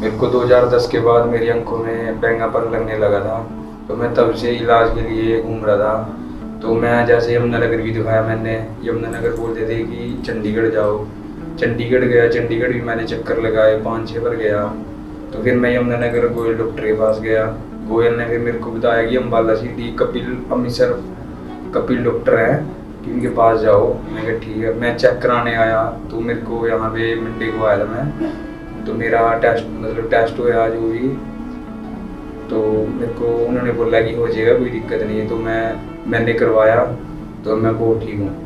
मेरे को 2010 के बाद मेरी आँखों में बैंगापन लगने लगा था। तो मैं तब से इलाज के लिए घूम रहा था। तो मैं जैसे यमुनानगर भी दिखाया मैंने। यमुनानगर बोलते थे कि चंडीगढ़ जाओ। चंडीगढ़ गया, चंडीगढ़ भी मैंने चक्कर लगाए, पाँच छः बार गया। तो फिर मैं यमुनानगर गोयल डॉक्टर के पास गया। गोयल ने फिर मेरे को बताया कि अम्बाला सिटी कपिल अमृतसर कपिल डॉक्टर हैं। कि उनके पास जाओ। मैं कहा, ठीक है, मैं चेक कराने आया। तो मेरे को यहाँ पे मंडे को आया था मैं। तो मेरा टेस्ट मतलब टेस्ट होया जो भी तो मेरे को, उन्होंने बोला कि हो जाएगा, कोई दिक्कत नहीं है। तो मैं, मैंने करवाया। तो मैं बहुत ठीक हूँ।